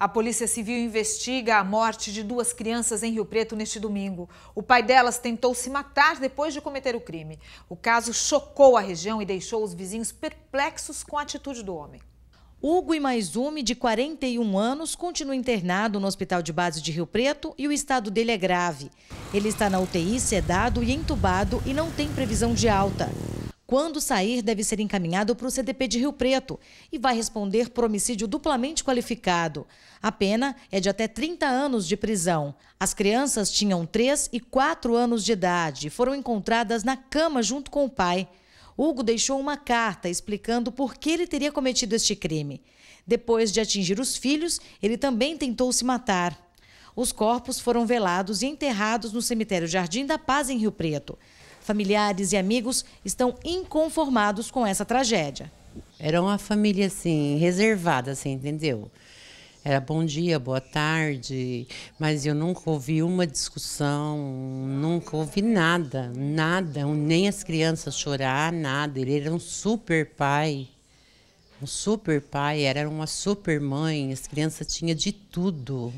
A Polícia Civil investiga a morte de duas crianças em Rio Preto neste domingo. O pai delas tentou se matar depois de cometer o crime. O caso chocou a região e deixou os vizinhos perplexos com a atitude do homem. Hugo Imaizumi, de 41 anos, continua internado no Hospital de Base de Rio Preto e o estado dele é grave. Ele está na UTI, sedado e entubado e não tem previsão de alta. Quando sair, deve ser encaminhado para o CDP de Rio Preto e vai responder por homicídio duplamente qualificado. A pena é de até 30 anos de prisão. As crianças tinham 3 e 4 anos de idade e foram encontradas na cama junto com o pai. Hugo deixou uma carta explicando por que ele teria cometido este crime. Depois de atingir os filhos, ele também tentou se matar. Os corpos foram velados e enterrados no cemitério Jardim da Paz, em Rio Preto. Familiares e amigos estão inconformados com essa tragédia. Era uma família assim, reservada, assim, entendeu? Era bom dia, boa tarde, mas eu nunca ouvi uma discussão, nunca ouvi nada, nada, nem as crianças chorar, nada. Ele era um super pai, um super pai, era uma super mãe, as crianças tinham de tudo.